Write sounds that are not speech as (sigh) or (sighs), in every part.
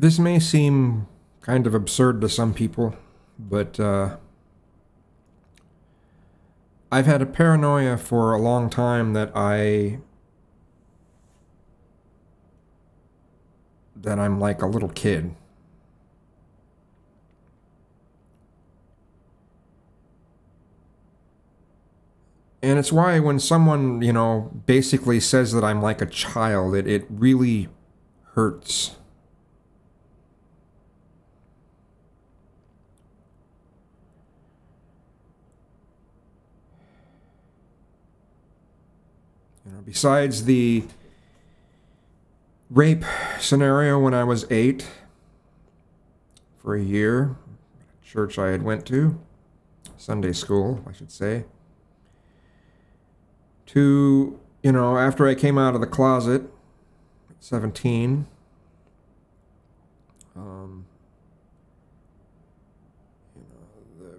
this may seem kind of absurd to some people, but uh, I've had a paranoia for a long time that I that I'm like a little kid. And it's why when someone, you know, basically says that I'm like a child, it, it really hurts. Besides the rape scenario when I was eight for a year, church I had went to, Sunday school, I should say to, you know, after I came out of the closet, 17, um, you know,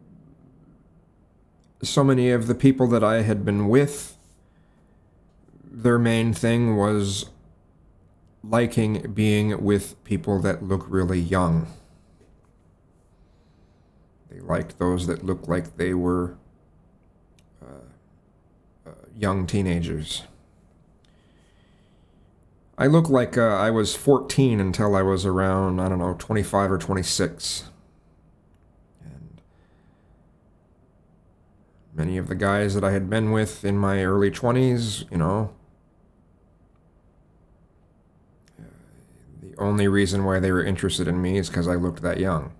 the, so many of the people that I had been with, their main thing was liking being with people that look really young. They liked those that looked like they were young teenagers. I look like uh, I was 14 until I was around, I don't know, 25 or 26. And many of the guys that I had been with in my early 20s, you know, the only reason why they were interested in me is because I looked that young.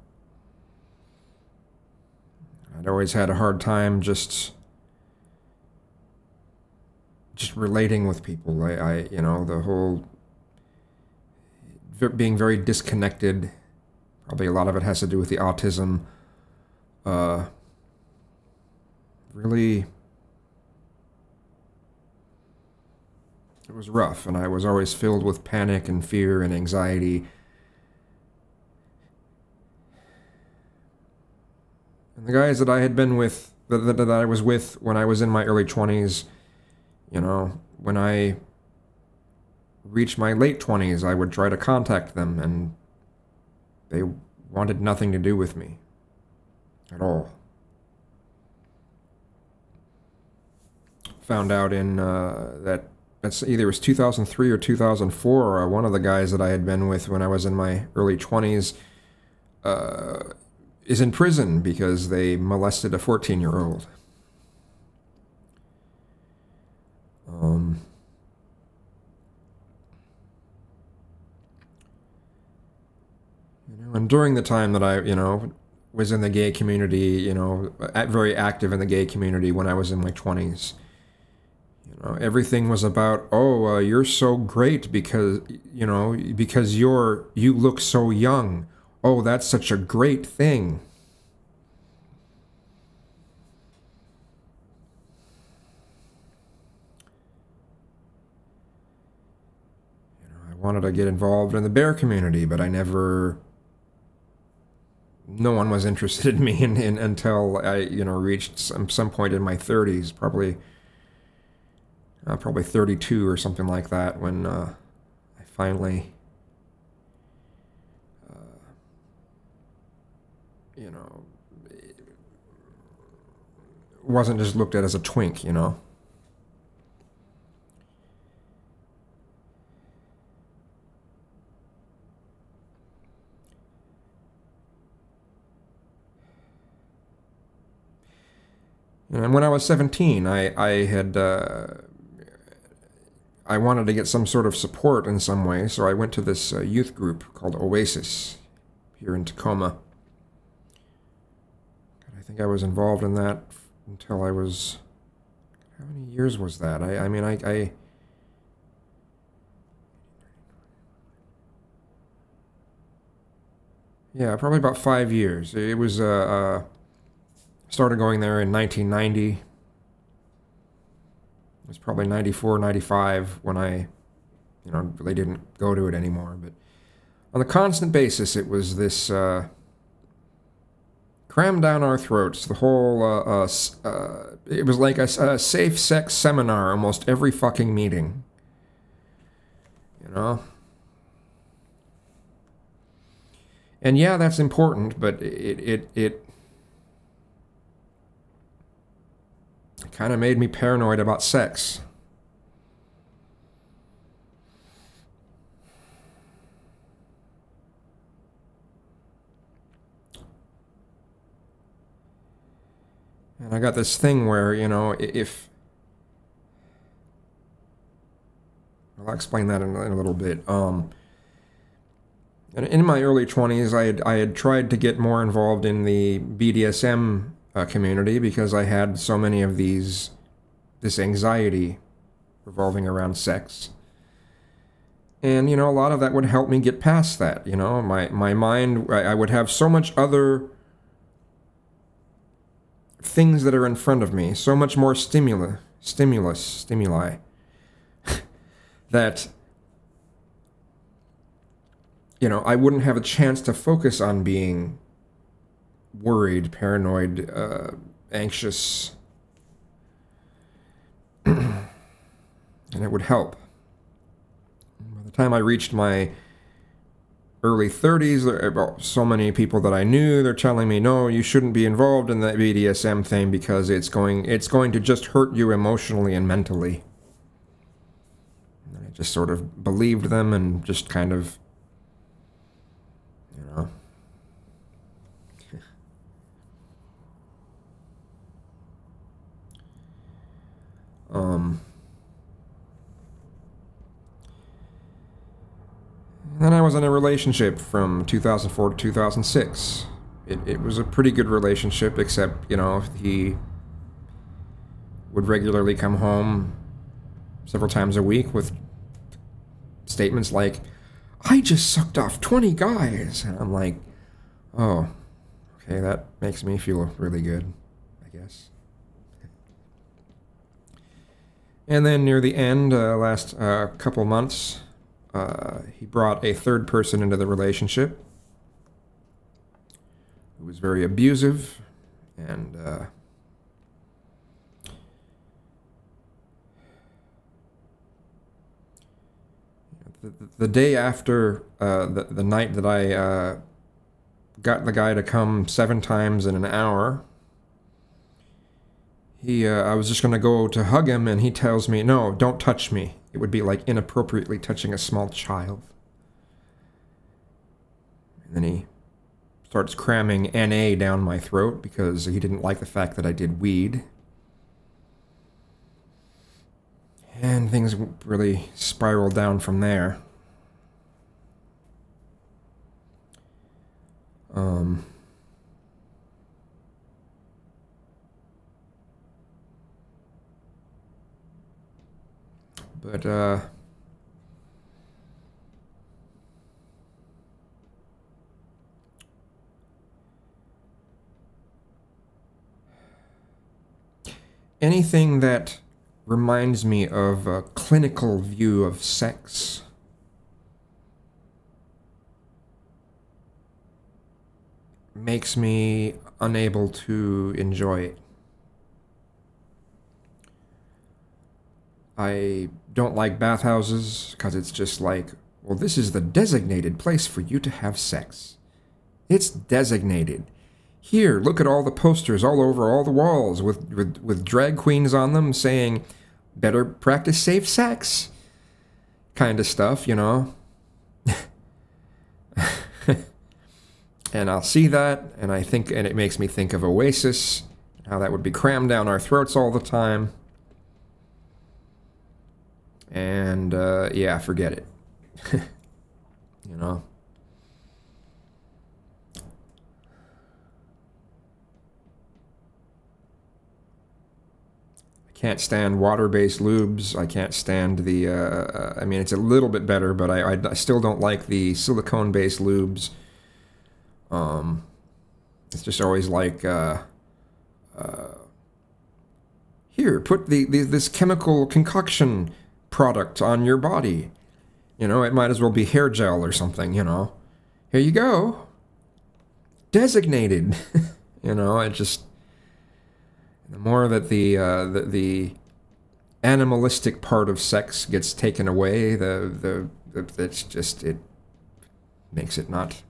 I'd always had a hard time just just relating with people. I, I you know, the whole being very disconnected. Probably a lot of it has to do with the autism. Uh, really, it was rough, and I was always filled with panic and fear and anxiety. And the guys that I had been with, that, that, I was with when I was in my early 20s, you know, when I reached my late 20s, I would try to contact them, and they wanted nothing to do with me at all. Found out in uh, that it's either it was 2003 or 2004. Uh, one of the guys that I had been with when I was in my early 20s uh, is in prison because they molested a 14 year old. Um, you know, and during the time that I, you know, was in the gay community, you know, very active in the gay community when I was in my 20s. You know, everything was about, oh, uh, you're so great because, you know, because you're, you look so young. Oh, that's such a great thing. You know, I wanted to get involved in the bear community, but I never. No one was interested in me (laughs) in, in, until I, you know, reached some some point in my 30s, probably, uh, probably 32 or something like that, when uh, I finally, uh, you know, wasn't just looked at as a twink, you know. And when I was 17, I, I had, uh, I wanted to get some sort of support in some way, so I went to this uh, youth group called Oasis here in Tacoma. I think I was involved in that until I was, how many years was that? I, I mean, I, I yeah, probably about five years. It was, uh, uh Started going there in 1990. Was probably 94, 95 when I, you know, really didn't go to it anymore. But on a constant basis, it was this uh, crammed down our throats. The whole, uh, uh, uh it was like a, a safe sex seminar almost every fucking meeting. You know? And yeah, that's important, but it it it kind of made me paranoid about sex. And I got this thing where, you know, if. I'll explain that in, in a little bit. Um, in my early 20s, I had, I had tried to get more involved in the BDSM uh, community because I had so many of these, this anxiety revolving around sex. And, you know, a lot of that would help me get past that. You know, my, my mind, I, I would have so much other things that are in front of me, so much more stimulus, stimulus, stimuli, (laughs) that you know I wouldn't have a chance to focus on being worried, paranoid, uh, anxious, and it would help. By the time I reached my early 30s, there so many people that I knew, they're telling me, no, you shouldn't be involved in the BDSM thing because it's going, it's going to just hurt you emotionally and mentally. And I just sort of believed them and just kind of, you know. Um, Then I was in a relationship from 2004 to 2006. It, it was a pretty good relationship, except, you know, he would regularly come home several times a week with statements like, I just sucked off 20 guys. And I'm like, oh, okay, that makes me feel really good, I guess. And then near the end, uh, last uh, couple months, uh, he brought a third person into the relationship. Who was very abusive and uh, the, day after uh, the, the night that I uh, got the guy to come seven times in an hour, he uh, I was just gonna go to hug him, and he tells me, "No, don't touch me." It would be like inappropriately touching a small child. And then he starts cramming NA down my throat because he didn't like the fact that I did weed. And things really spiraled down from there. Um, But, uh... Anything that reminds me of a clinical view of sex. Makes me unable to enjoy it. I don't like bathhouses because it's just like, well, this is the designated place for you to have sex. It's designated. Here, look at all the posters all over all the walls with, with, with drag queens on them saying, better practice safe sex. Kind of stuff, you know? (laughs) and I'll see that, and I think, and it makes me think of Oasis, how that would be crammed down our throats all the time. And uh, yeah, forget it. (laughs) you know? I can't stand water-based lubes. I can't stand the. Uh, uh, I mean, it's a little bit better, but I, I, I still don't like the silicone-based lubes. Um, it's just always like, uh, uh, here, put the, the this chemical concoction product on your body. You know, it might as well be hair gel or something, you know. Here you go. Designated. (laughs) you know, it just the more that the, uh, the the animalistic part of sex gets taken away, the the, it's just it makes it not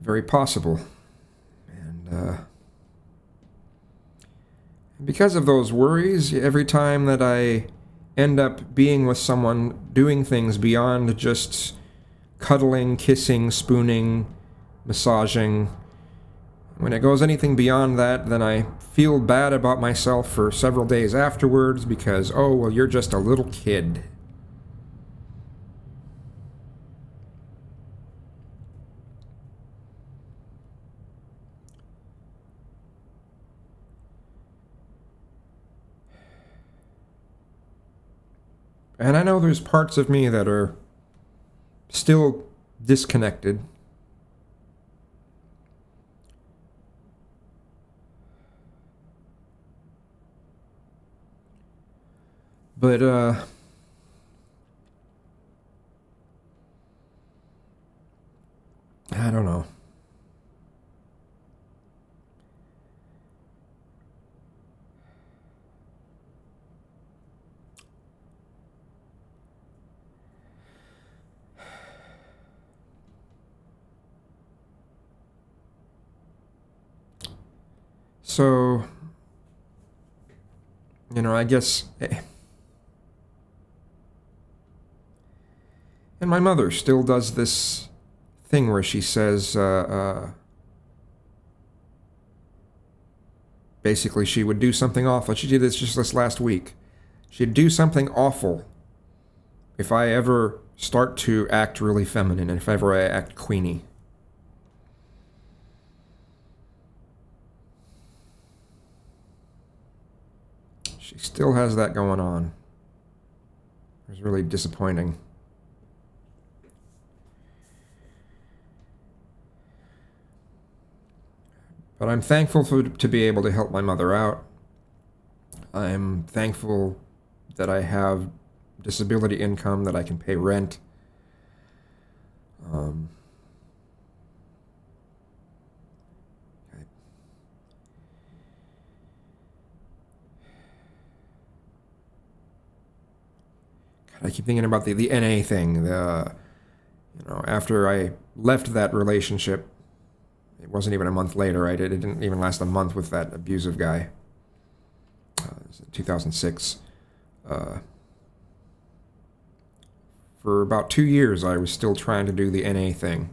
very possible. And uh, because of those worries, every time that I end up being with someone doing things beyond just cuddling, kissing, spooning, massaging, when it goes anything beyond that, then I feel bad about myself for several days afterwards because, oh, well, you're just a little kid. And I know there's parts of me that are still disconnected. But, uh, I don't know. So, you know, I guess. Eh, and my mother still does this thing where she says, uh, uh, basically, she would do something awful. She did this just this last week. She'd do something awful if I ever start to act really feminine and if ever I act queenie. She still has that going on. It was really disappointing. But I'm thankful for, to be able to help my mother out. I'm thankful that I have disability income, that I can pay rent. Um, I keep thinking about the, the NA thing. The, you know, after I left that relationship, it wasn't even a month later. Right? It didn't even last a month with that abusive guy. Uh, 2006. Uh, for about two years, I was still trying to do the NA thing.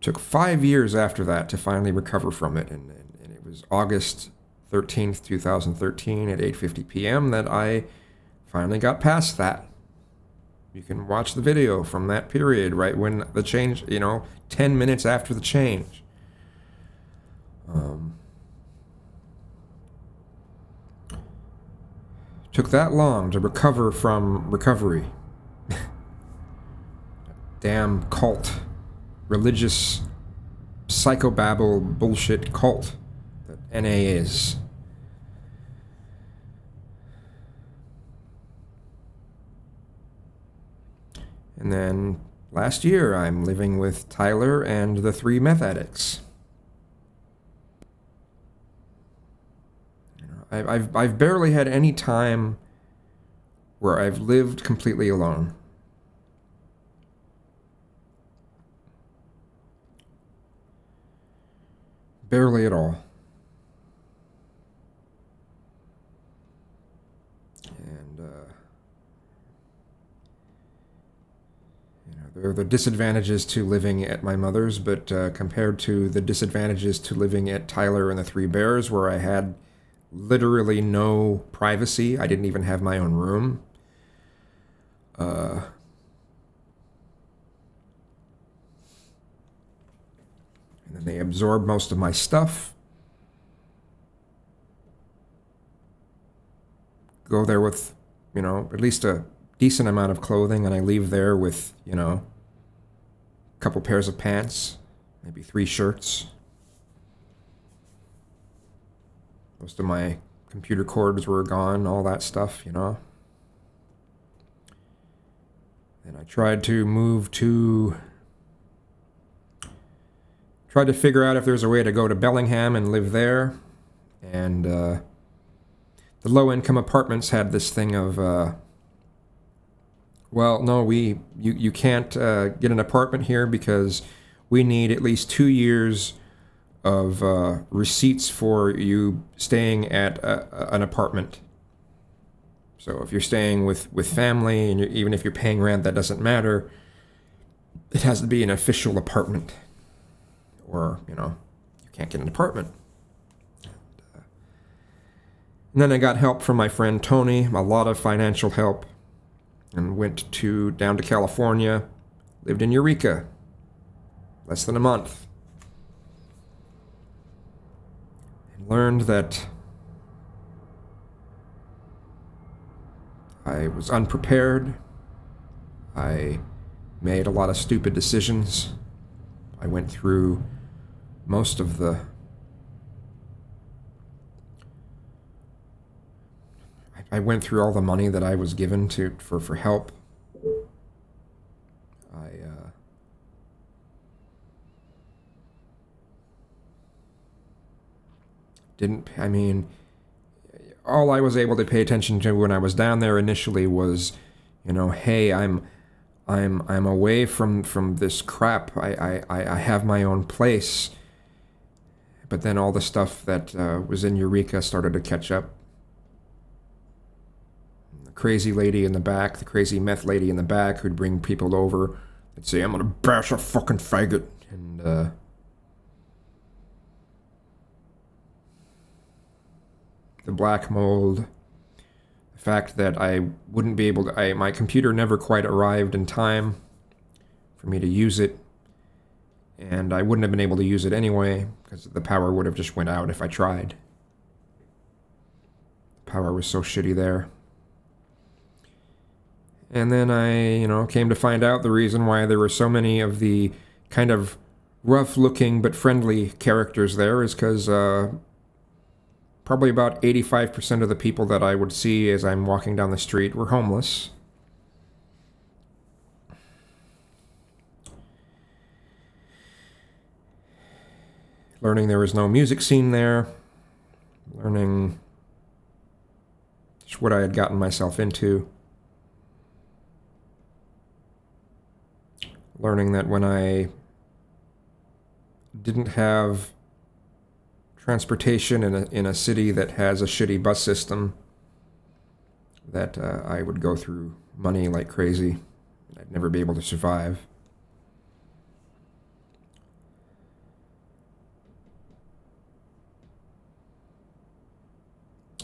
It took five years after that to finally recover from it, and, and, and it was August 13th, 2013, at 8:50 p.m. that I finally got past that. You can watch the video from that period, right when the change, you know, 10 minutes after the change. Um, took that long to recover from recovery. (laughs) Damn cult. Religious psychobabble bullshit cult that NA is. And then last year, I'm living with Tyler and the three meth addicts. I've, I've barely had any time where I've lived completely alone. Barely at all. There are the disadvantages to living at my mother's, but uh, compared to the disadvantages to living at Tyler and the Three Bears, where I had literally no privacy, I didn't even have my own room. Uh, and then they absorbed most of my stuff. Go there with, you know, at least a decent amount of clothing, and I leave there with, you know, a couple pairs of pants, maybe three shirts. Most of my computer cords were gone, all that stuff, you know. And I tried to move to. Tried to figure out if there's a way to go to Bellingham and live there. And uh, the low income apartments had this thing of. Uh, well, no, we you you can't uh, get an apartment here because we need at least two years of uh, receipts for you staying at a, an apartment. So if you're staying with, with family, and even if you're paying rent, that doesn't matter. It has to be an official apartment. Or, you know, you can't get an apartment. And then I got help from my friend Tony, a lot of financial help, and went to down to California, lived in Eureka, less than a month. And learned that I was unprepared. I made a lot of stupid decisions. I went through most of the I went through all the money that I was given to for for help. I uh, didn't. I mean, all I was able to pay attention to when I was down there initially was, you know, hey, I'm. I'm I'm away from, from this crap. I, I, I have my own place. But then all the stuff that uh, was in Eureka started to catch up crazy lady in the back, the crazy meth lady in the back who'd bring people over and say, I'm gonna bash a fucking faggot. And, uh, the black mold, the fact that I wouldn't be able to, I, my computer never quite arrived in time for me to use it. And I wouldn't have been able to use it anyway, because the power would have just went out if I tried. Power was so shitty there. And then I, you know, came to find out the reason why there were so many of the kind of rough looking but friendly characters there is because uh, probably about 85% of the people that I would see as I'm walking down the street were homeless. Learning there was no music scene there. Learning just what I had gotten myself into. Learning that when I didn't have transportation in a, in a city that has a shitty bus system, that uh, I would go through money like crazy. I'd never be able to survive.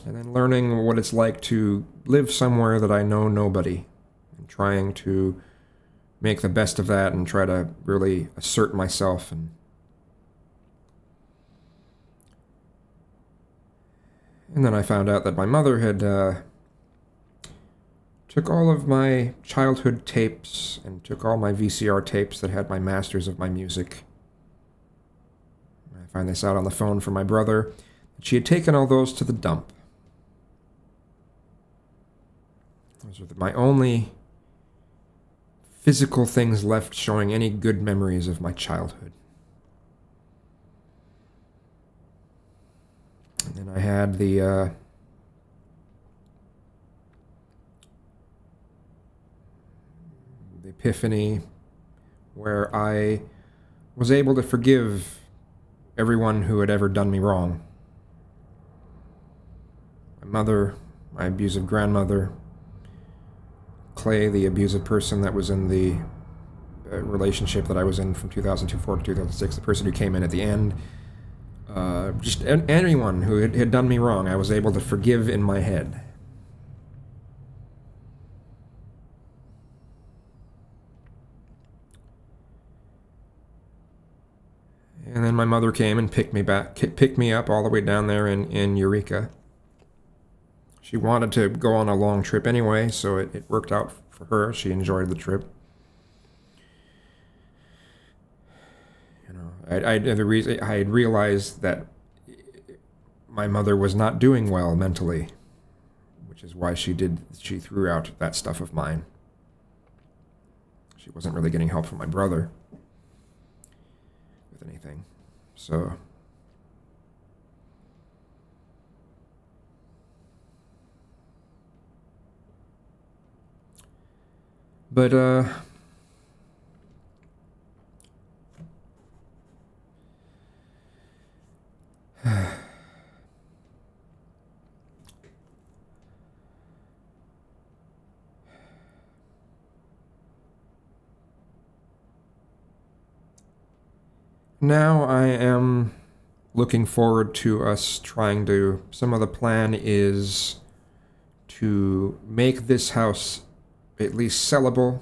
And then learning what it's like to live somewhere that I know nobody, and trying to make the best of that and try to really assert myself and and then I found out that my mother had uh, took all of my childhood tapes and took all my VCR tapes that had my masters of my music. I find this out on the phone from my brother. that She had taken all those to the dump. Those were my only physical things left showing any good memories of my childhood. And then I had the uh, the epiphany where I was able to forgive everyone who had ever done me wrong. My mother, my abusive grandmother, Clay, the abusive person that was in the uh, relationship that I was in from 2004 to 2006, the person who came in at the end, uh, just anyone who had, had done me wrong, I was able to forgive in my head. And then my mother came and picked me back, picked me up all the way down there in, in Eureka. She wanted to go on a long trip anyway, so it, it worked out for her. She enjoyed the trip. You know, I, I the reason I had realized that my mother was not doing well mentally, which is why she did she threw out that stuff of mine. She wasn't really getting help from my brother with anything, so But, uh... (sighs) now I am looking forward to us trying to. Some of the plan is to make this house at least sellable.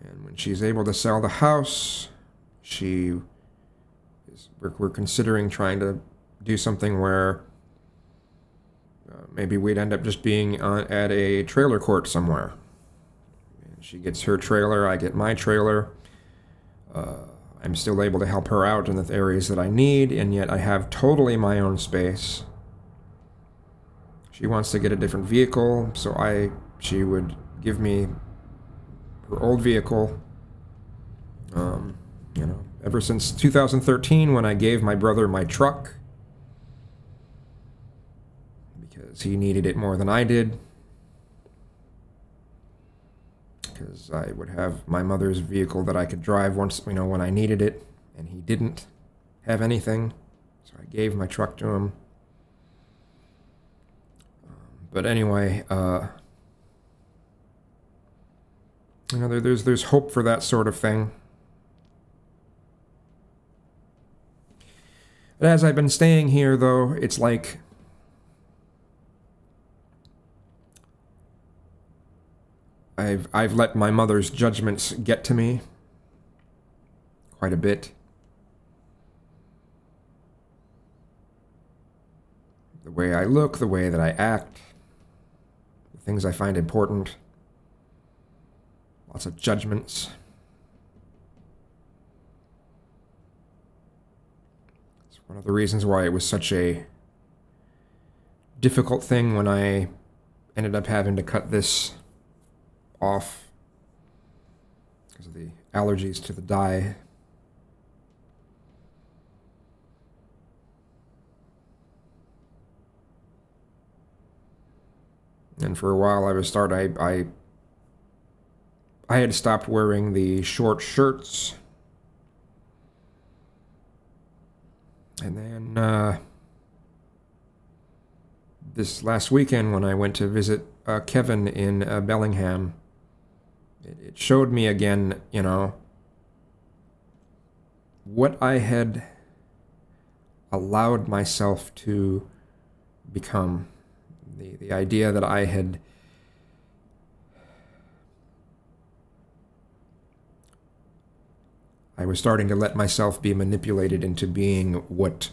And when she's able to sell the house, she is. We're, we're considering trying to do something where uh, maybe we'd end up just being on, at a trailer court somewhere. She gets her trailer, I get my trailer. Uh, I'm still able to help her out in the areas that I need, and yet I have totally my own space. She wants to get a different vehicle, so I she would give me her old vehicle. Um, you know, ever since 2013 when I gave my brother my truck because he needed it more than I did. Because I would have my mother's vehicle that I could drive once, you know, when I needed it, and he didn't have anything, so I gave my truck to him. But anyway, uh, you know, there, there's there's hope for that sort of thing. But as I've been staying here, though, it's like I've I've let my mother's judgments get to me quite a bit. The way I look, the way that I act, things I find important. Lots of judgments. It's one of the reasons why it was such a difficult thing when I ended up having to cut this off because of the allergies to the dye. And for a while I was start I I I had stopped wearing the short shirts. And then uh, this last weekend when I went to visit uh, Kevin in uh, Bellingham, it, it showed me again, you know, what I had allowed myself to become. The, the idea that I had I was starting to let myself be manipulated into being what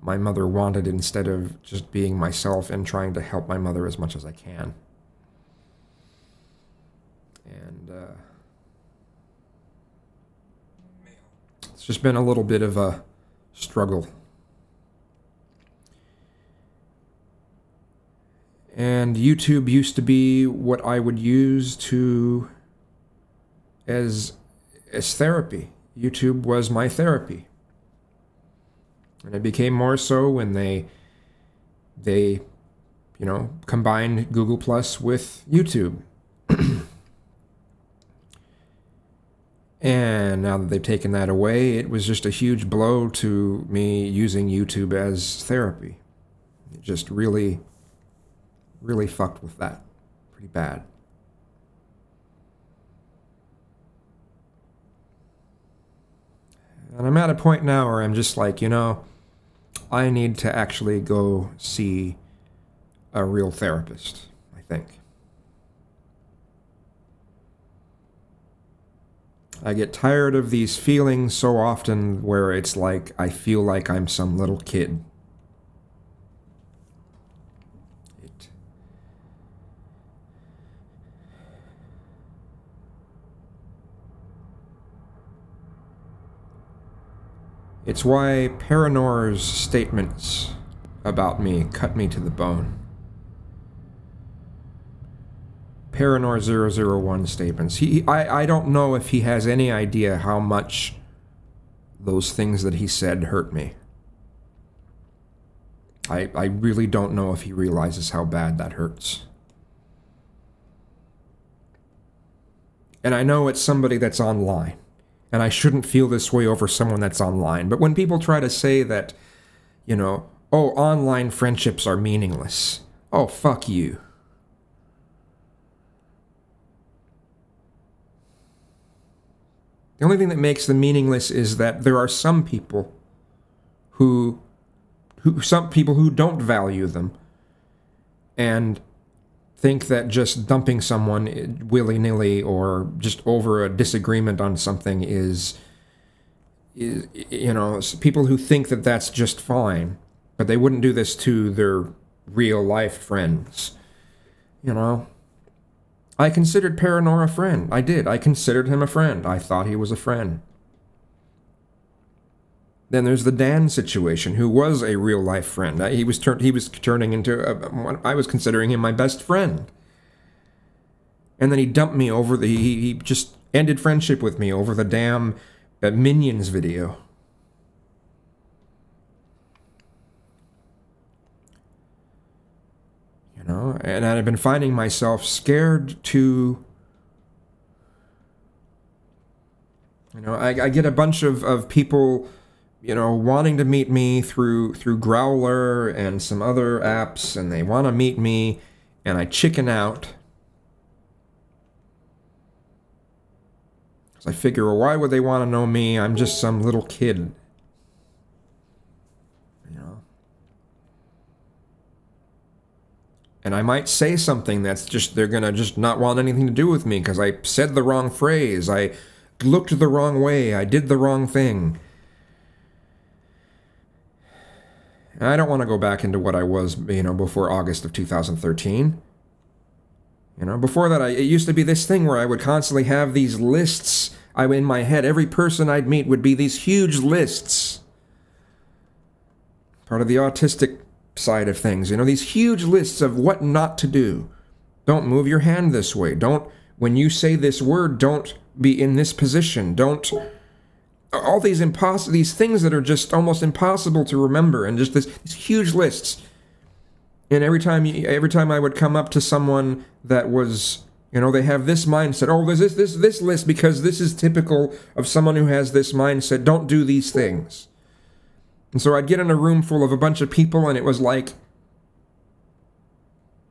my mother wanted instead of just being myself and trying to help my mother as much as I can. And uh, it's just been a little bit of a struggle. And YouTube used to be what I would use to as as therapy. YouTube was my therapy. And it became more so when they they you know combined Google Plus with YouTube. (clears throat) And now that they've taken that away, it was just a huge blow to me using YouTube as therapy. It just really, really fucked with that pretty bad. And I'm at a point now where I'm just like, you know, I need to actually go see a real therapist, I think. I get tired of these feelings so often where it's like I feel like I'm some little kid. It It's why Paranor's statements about me cut me to the bone. Paranor 001 statements. He, I, I don't know if he has any idea how much those things that he said hurt me. I, I really don't know if he realizes how bad that hurts. And I know it's somebody that's online, and I shouldn't feel this way over someone that's online. But when people try to say that, you know, oh, online friendships are meaningless, oh, fuck you. The only thing that makes them meaningless is that there are some people who, who some people who don't value them and think that just dumping someone willy nilly or just over a disagreement on something is, is, you know, people who think that that's just fine, but they wouldn't do this to their real life friends. You know? I considered Paranor a friend. I did. I considered him a friend. I thought he was a friend. Then there's the Dan situation, who was a real life friend. He was turned. He was turning into. A, I was considering him my best friend. And then he dumped me over the. He, he just ended friendship with me over the damn uh, Minions video. You know, and I've been finding myself scared to. You know, I, I get a bunch of, of people, you know, wanting to meet me through through Growlr and some other apps, and they want to meet me, and I chicken out. I figure, well, why would they want to know me? I'm just some little kid. You know. and I might say something that's just they're gonna just not want anything to do with me because I said the wrong phrase, I looked the wrong way, I did the wrong thing. I don't want to go back into what I was, you know, before August of 2013. You know, before that, I, it used to be this thing where I would constantly have these lists. I in my head, every person I'd meet would be these huge lists. Part of the autistic side of things. You know, these huge lists of what not to do. Don't move your hand this way. Don't, when you say this word, don't be in this position. Don't, all these impossible, these things that are just almost impossible to remember, and just this, these huge lists. And every time, you, every time I would come up to someone that was, you know, they have this mindset. Oh, there's this, this, this list because this is typical of someone who has this mindset. Don't do these things. And so I'd get in a room full of a bunch of people, and it was like,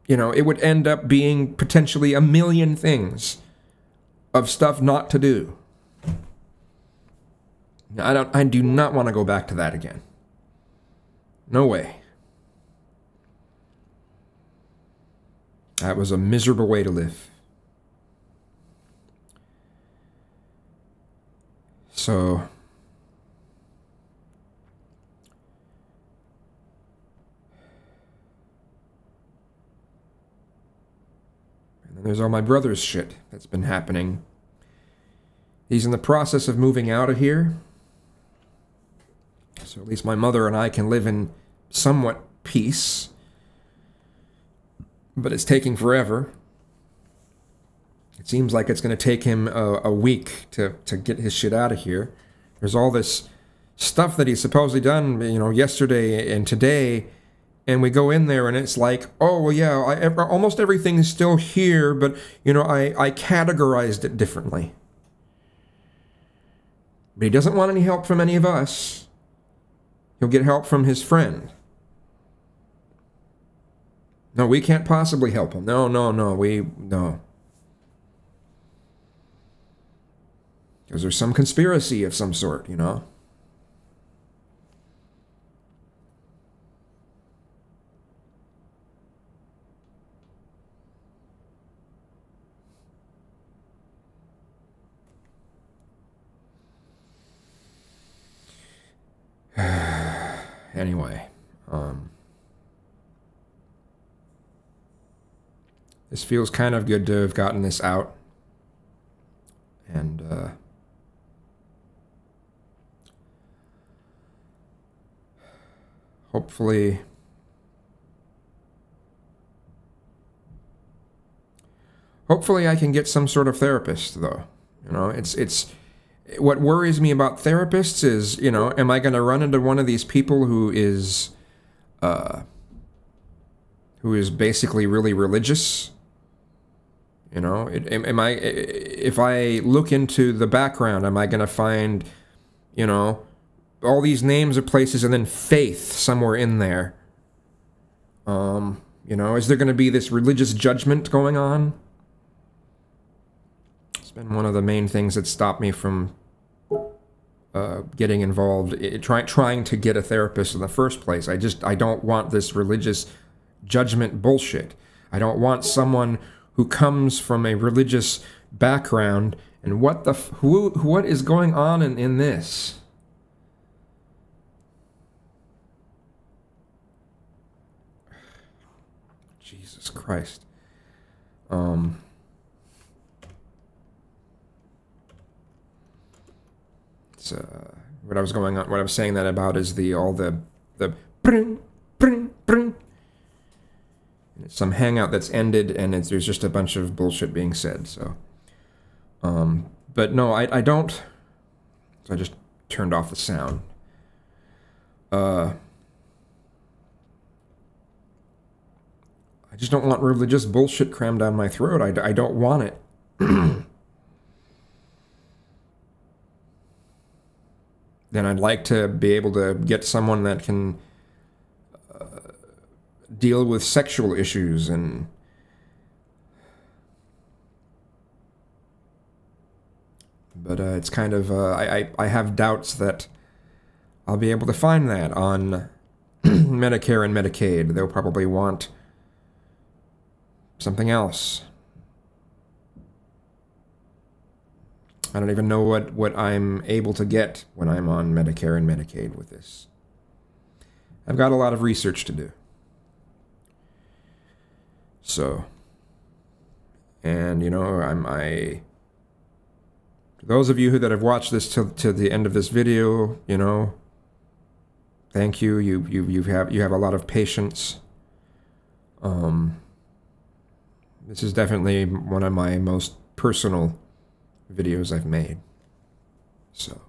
you know, it would end up being potentially a million things of stuff not to do. I don't I do not want to go back to that again. No way. That was a miserable way to live. So There's all my brother's shit that's been happening. He's in the process of moving out of here. So at least my mother and I can live in somewhat peace. But it's taking forever. It seems like it's going to take him a, a, week to, to get his shit out of here. There's all this stuff that he's supposedly done, you know, yesterday and today and we go in there and it's like oh well yeah I, almost everything is still here but you know I, I categorized it differently but he doesn't want any help from any of us he'll get help from his friend. No we can't possibly help him. No no no we no. Because there's some conspiracy of some sort you know anyway, um, this feels kind of good to have gotten this out. And, uh, hopefully, hopefully I can get some sort of therapist, though. You know, it's, it's, what worries me about therapists is, you know, am I going to run into one of these people who is, uh, who is basically really religious? You know, am, am I, if I look into the background, am I going to find, you know, all these names of places and then faith somewhere in there? Um, you know, is there going to be this religious judgment going on? Been one of the main things that stopped me from uh, getting involved, i trying trying to get a therapist in the first place. I just I don't want this religious judgment bullshit. I don't want someone who comes from a religious background and what the who what is going on in, in this. (sighs) Jesus Christ. Um, uh, what I was going on, what I was saying that about is the all the the some hangout that's ended, and there's just a bunch of bullshit being said. So, um, but no, I I don't. So I just turned off the sound. Uh. I just don't want religious bullshit crammed down my throat. I, I don't want it. (clears throat) then I'd like to be able to get someone that can uh, deal with sexual issues and but uh, it's kind of uh, I, I have doubts that I'll be able to find that on (clears throat) Medicare and Medicaid. They'll probably want something else. I don't even know what, what I'm able to get when I'm on Medicare and Medicaid with this. I've got a lot of research to do. So, and you know, I'm I. those of you who that have watched this to to the end of this video, you know, thank you. You you you have you have a lot of patience. Um, this is definitely one of my most personal videos I've made. So.